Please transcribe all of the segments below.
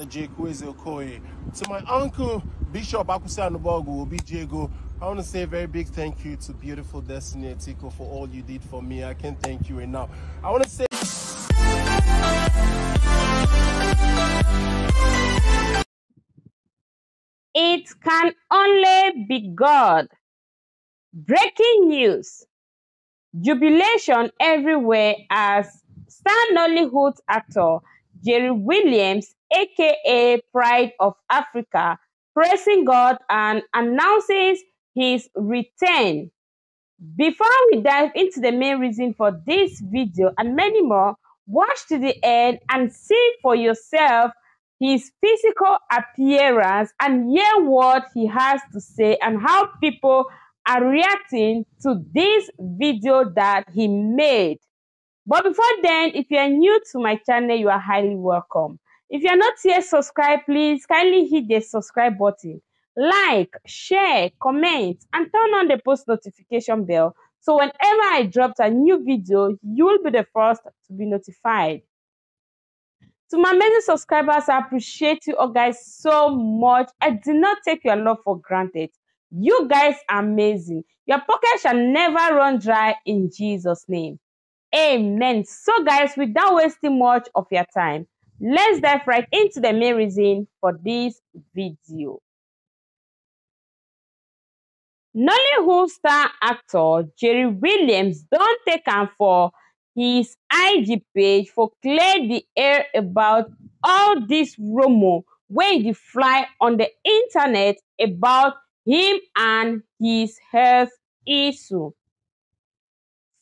Jekweze Okoye. To my uncle, Bishop Akusa Nubogu, Obijiego, I want to say a very big thank you to beautiful Destiny Etiko for all you did for me. I can't thank you enough. I want to say It can only be God. Breaking news. Jubilation everywhere as star Nollywood actor Jerry Williams, aka Pride of Africa, praising God and announces his return. Before we dive into the main reason for this video and many more, watch to the end and see for yourself his physical appearance and hear what he has to say and how people are reacting to this video that he made. But before then, if you are new to my channel, you are highly welcome. If you are not yet subscribed, please kindly hit the subscribe button. Like, share, comment, and turn on the post notification bell so whenever I drop a new video, you will be the first to be notified. To my many subscribers, I appreciate you all guys so much. I do not take your love for granted. You guys are amazing. Your pocket shall never run dry in Jesus' name. Amen. So, guys, without wasting much of your time, let's dive right into the main reason for this video. Nollywood star actor Jerry Williams don't take am for his IG page for clear the air about all this rumor wey dey fly on the internet about him and his health issue.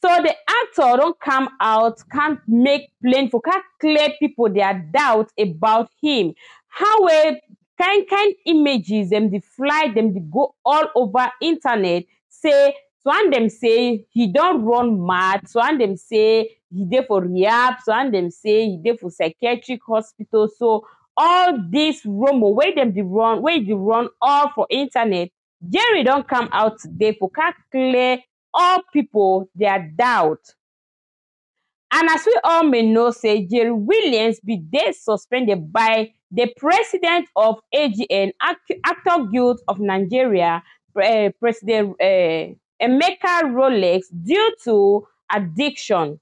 So the actor don't come out, can't make plain for can't clear people their doubt about him. How a kind kind images them, dey fly, them, dey go all over internet say one them say he don't run mad, one them say he dey for rehab, one dem say he dey for psychiatric hospital. So all this rumour where them dey run, wey dey run all for internet, Jerry don't come out today for can't clear all people their doubt. And as we all may know, say Jerry Williams be dey suspended by the president of AGN, Actor Guild of Nigeria, uh, President uh, Emeka Rollas, due to addiction.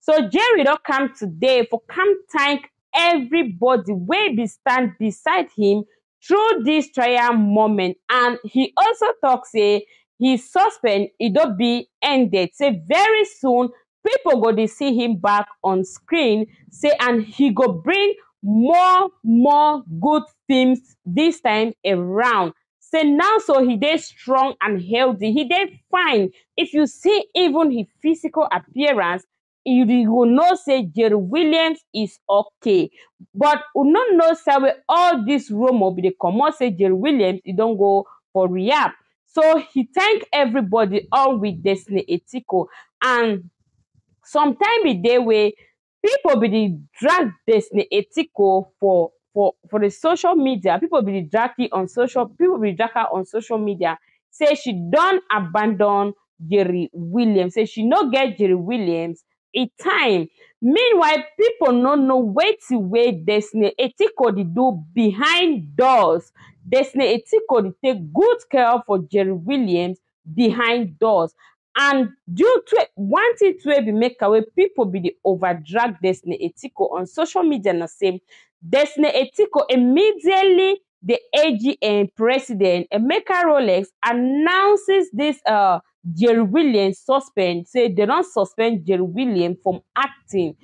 So Jerry don't come today for come thank everybody wey be stand beside him through this trial moment. And he also talks say his suspend don be ended. Say very soon people go to see him back on screen. Say and he go bring more more good films this time around. Say now so he dey strong and healthy. He dey fine. If you see even his physical appearance, you will know say Jerry Williams is okay. But we no know say all this rumor be the comot say Jerry Williams you don't go for rehab. So he thank everybody all with Destiny Etiko and sometime be dey wey people be drag Destiny Etiko for for for the social media. People be drag on social. People be drag her on social media. Say she don abandon Jerry Williams. Say she no get Jerry Williams a time. Meanwhile, people no know where to wey Destiny Etiko dey do behind doors. Destiny Etiko dey take good care for Jerry Williams behind doors. And due to thing wey be make away people be the over drag Destiny Etiko on social media na say Destiny Etiko immediately the AGN president Emeka Rollas announces this uh Jerry Williams suspend say they don't suspend Jerry Williams from acting.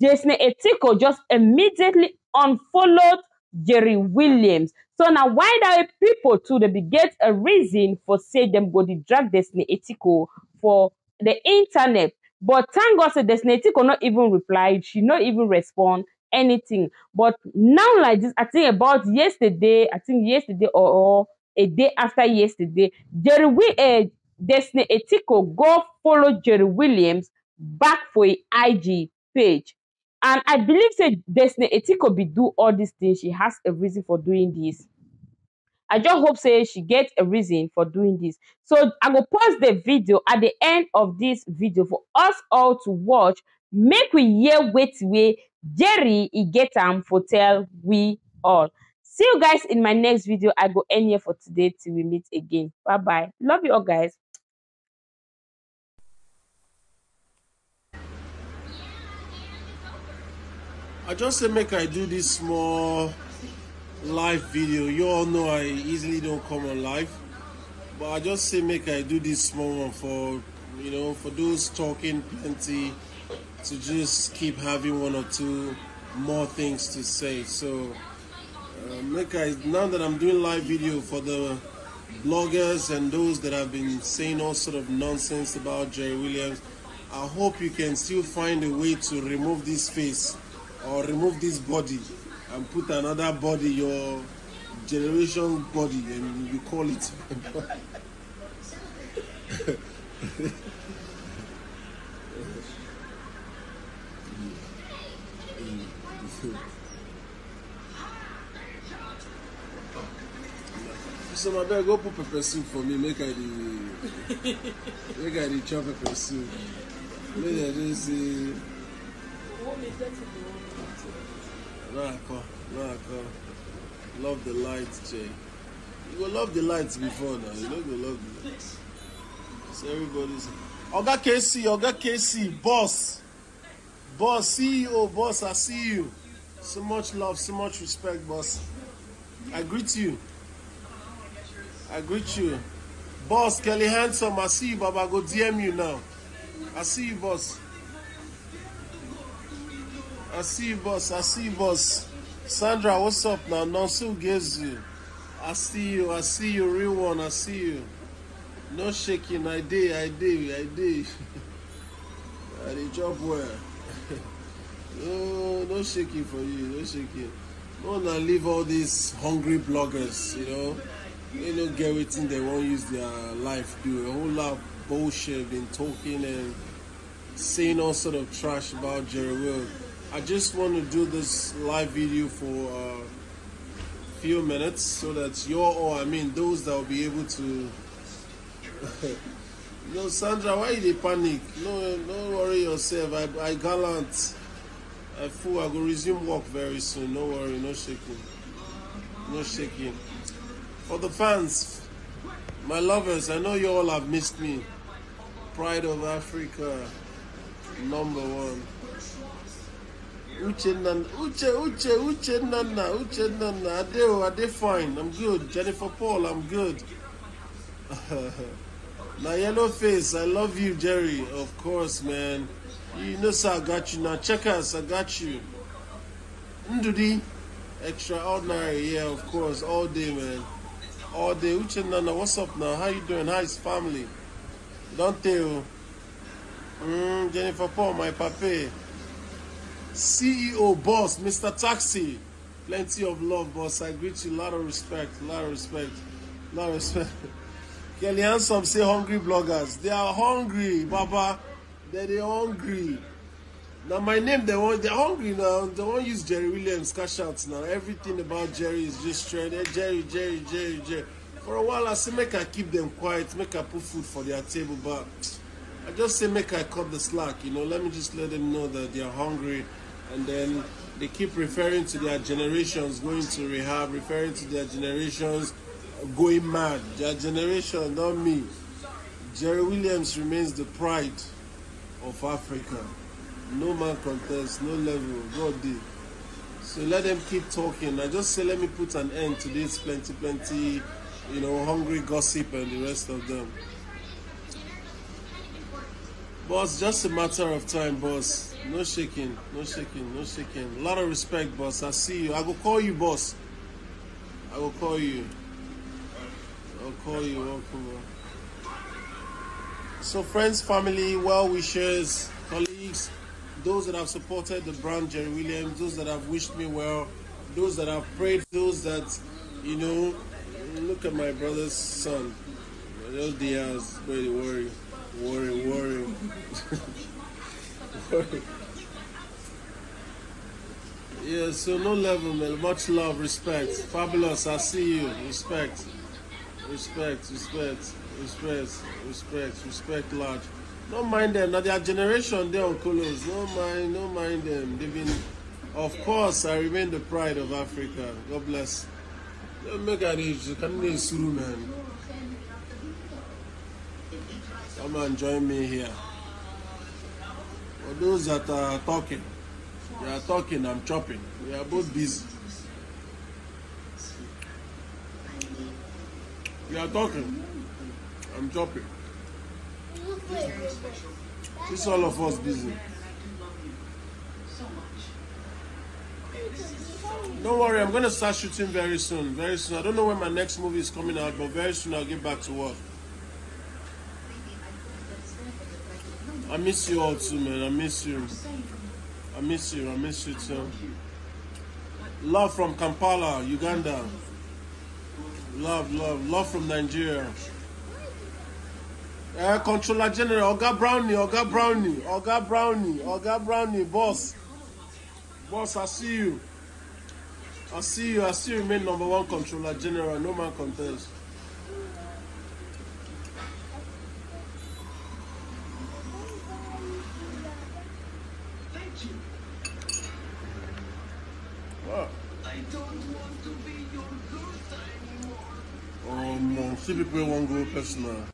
Destiny Etiko just immediately unfollowed Jerry Williams. So now why that people too they be get a reason for say them go dey drag Destiny Etiko for the internet. But thank God say Destiny Etiko not even reply, she not even respond anything. But now like this, I think about yesterday, I think yesterday or, or a day after yesterday, Jerry Will uh, Destiny Etiko go follow Jerry Williams back for a IG page. And I believe say Destiny Etiko be do all these things. She has a reason for doing this. I just hope say she gets a reason for doing this. So I will pause the video at the end of this video for us all to watch. Make we hear wait way jerry e get am for tell we all see you guys in my next video i go end here for today till we meet again bye bye love you all guys I just say make I do this small live video. You all know I easily don't come on live. But I just say make I do this small one for you know for those talking plenty to just keep having one or two more things to say. So uh, make I now that I'm doing live video for the bloggers and those that have been saying all sort of nonsense about Jerry Williams, I hope you can still find a way to remove this face or remove this body and put another body, your generation body, and you call it. so my beg go put pepper soup for me make i dey make i dey chop pepper soup make i dey say no akọ love the light jay you go love the light before now you no go love the light so everybody's oga kc oga kc boss boss ceo boss i see you so much love so much respect boss i greet you I greet you. Boss, Kelly Handsome, I see you, Baba. Go DM you now. I see you, boss. I see you, boss. I see you, boss. Sandra, what's up now? Nonsu gives you. I see you. I see you, real one. I see you. No shaking. I did. I did. I did. I did job well. no, no shaking for you. No shaking. No wanna leave all these hungry bloggers, you know. They don't get everything they won't use their life do. A whole lot of bullshit been talking and saying all sort of trash about Jerry Will. I just want to do this live video for a few minutes so that you're all, I mean, those that will be able to. no, Sandra, why you panic? No, don't worry yourself. I, I gallant. I fool. I go resume work very soon. No worry, no shaking, no shaking. For the fans, my lovers, I know you all have missed me. Pride of Africa, number one. Uche Nana, Uche, Uche, Uche Nana, Uche Nana, Adeo, Ade fine, I'm good. Jennifer Paul, I'm good. now yellow face, I love you, Jerry. Of course, man. You know, sir, I got you. Now check us, I got you. Ndudi, extraordinary, yeah, of course, all day, man. All day. Uche Nana, what's up now? How you doing? How is family? Don't tell. Mm, Jennifer Paul, my pape. CEO, boss, Mr. Taxi. Plenty of love, boss. I greet you. lot of respect. lot of respect. lot of respect. Kelly Handsome say hungry bloggers. They are hungry, Baba. They they hungry. Now my name, they want they're hungry now. They won't use Jerry Williams cash outs now. Everything about Jerry is just trending. Eh, Jerry, Jerry, Jerry, Jerry. For a while I say make I keep them quiet, make I put food for their table, but I just say make I cut the slack, you know. Let me just let them know that they are hungry and then they keep referring to their generations going to rehab, referring to their generations going mad. Their generation, not me. Jerry Williams remains the pride of Africa. No man contests, no level, God did. So let them keep talking. I just say let me put an end to this plenty, plenty, you know, hungry gossip and the rest of them. Boss, just a matter of time, boss. No shaking, no shaking, no shaking. A lot of respect, boss. I see you. I will call you, boss. I will call you. I'll call you. Welcome. So, friends, family, well wishers, colleagues, those that have supported the brand Jerry Williams, those that have wished me well, those that have prayed, those that, you know, look at my brother's son. Those Diaz, really worry, worry, worry. worry. Yeah, so no level, man. Much love, respect. Fabulous, I see you. Respect. Respect, respect, respect, respect, respect large. Don't mind them. Now their generation, they're on colors. No mind, no mind them. They've been Of course, I remain the pride of Africa. God bless. Don't make you man? Come and join me here. Those that are talking, you are talking, I'm chopping. We are both busy. You are talking, I'm chopping. It's all of us busy. Don't worry, I'm gonna start shooting very soon. Very soon. I don't know when my next movie is coming out, but very soon I'll get back to work. I miss you all too, man. I miss you. I miss you. I miss you too. Love from Kampala, Uganda. Love, love, love from Nigeria. Uh, Controller General, Oga Brownie, Oga Brownie, Oga Brownie, Oga Brownie, boss. Boss, I see you. I see you. I see you remain number one controller general. No man contest. What? Oh, man. See people won't go personal.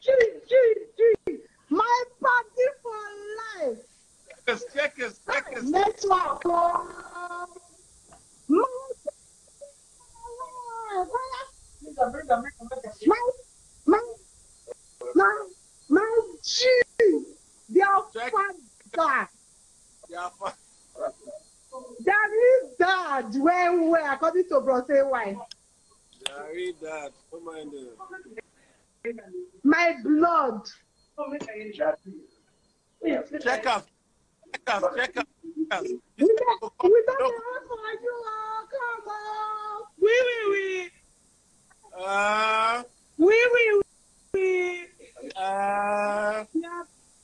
G, G, G. My party for life. Checkers, checkers, checkers. Network. oh. My my, my, my, my G. Their Check. father. Fine. There is dad when we according to Brose Wine. Yeah, I read that. Don't mind it. My blood. Check us. Check us. Check us. We don't, we don't you. Come on. Oui, oui, oui. Uh, Oui, oui, oui. uh,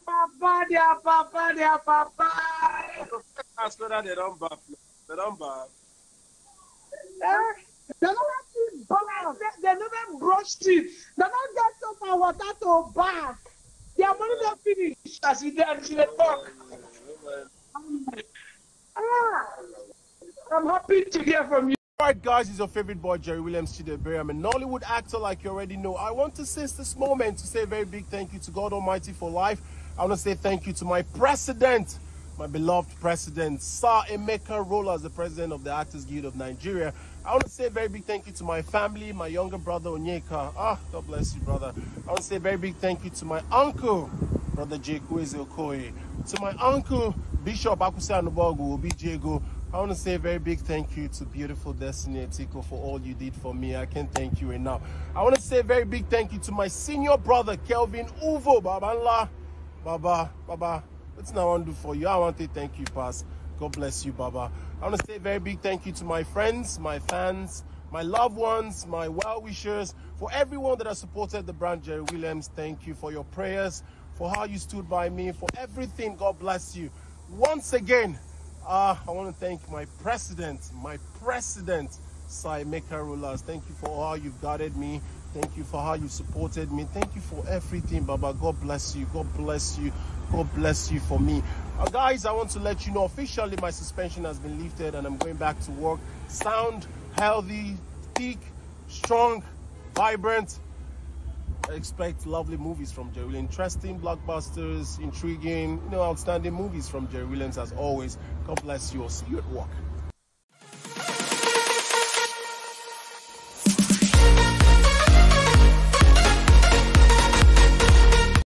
papa, their papa, their papa. whether they don't bath. They don't bath. They don't have to. They, they never brush teeth. They don't get soap and water to bath. Their money don't finish as you there until they. Ah, I'm happy to hear from you. Alright guys, it's your favorite boy Jerry Williams Chideberry. I'm an Nollywood actor like you already know. I want to seize this moment to say a very big thank you to God Almighty for life. I want to say thank you to my president, my beloved president, Sir Emeka Rollas, the president of the Actors Guild of Nigeria. I want to say a very big thank you to my family, my younger brother Onyeka. Ah, God bless you, brother. I want to say a very big thank you to my uncle, brother Jake Okoye, to my uncle, Bishop Akuse Anubogu, Obijiego. I want to say a very big thank you to beautiful Destiny Etiko for all you did for me. I can't thank you enough. I want to say a very big thank you to my senior brother, Kelvin Uvo, Babanla. Baba, Baba, what's now I want to do for you? I want to thank you, Pass. God bless you, Baba. I want to say a very big thank you to my friends, my fans, my loved ones, my well wishers, for everyone that has supported the brand Jerry Williams. Thank you for your prayers, for how you stood by me, for everything. God bless you. Once again, uh, I want to thank my president, my president, Sir Emeka Rollas. Thank you for how you've guided me. Thank you for how you supported me. Thank you for everything, Baba. God bless you. God bless you. God bless you for me. Uh, guys, I want to let you know officially my suspension has been lifted and I'm going back to work. Sound, healthy, thick, strong, vibrant. Expect lovely movies from Jerry Williams. Interesting blockbusters, intriguing, you know, outstanding movies from Jerry Williams as always. God bless you. I'll see you at work.